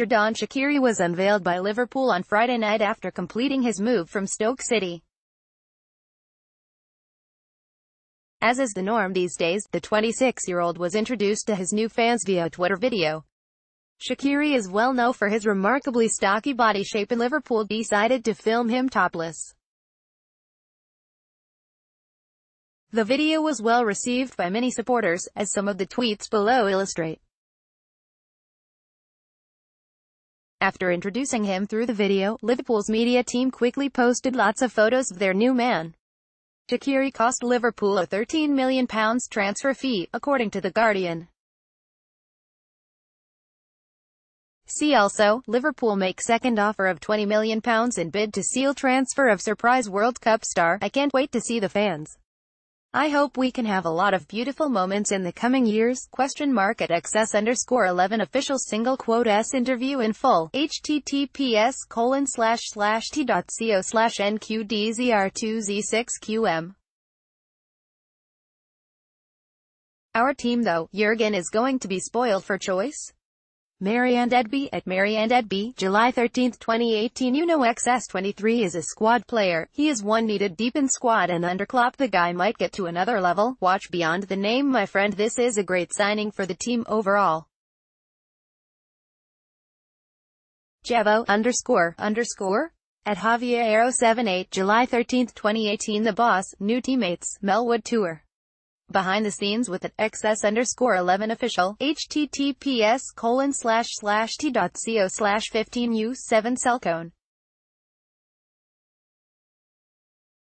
Xherdan Shaqiri was unveiled by Liverpool on Friday night after completing his move from Stoke City. As is the norm these days, the 26-year-old was introduced to his new fans via Twitter video. Shaqiri is well known for his remarkably stocky body shape and Liverpool decided to film him topless. The video was well received by many supporters, as some of the tweets below illustrate. After introducing him through the video, Liverpool's media team quickly posted lots of photos of their new man. Shaqiri cost Liverpool a £13 million transfer fee, according to The Guardian. See also, Liverpool make second offer of £20 million in bid to seal transfer of surprise World Cup star. I can't wait to see the fans. I hope we can have a lot of beautiful moments in the coming years, question mark at XS underscore 11 official single quote S interview in full, https colon slash slash t.co slash nqdzr2z6qm. Our team though, Jurgen is going to be spoiled for choice. Marianne Edby at Mary Marianne Edby, July 13, 2018 You know XS23 is a squad player. He is one needed deep in squad and under Klopp the guy might get to another level. Watch beyond the name my friend this is a great signing for the team overall. Jevo, underscore, underscore, at Javier 78 July 13, 2018 The Boss, New Teammates, Melwood Tour behind the scenes with at XS underscore 11 official, https colon slash slash t.co slash 15 u 7 cellcone.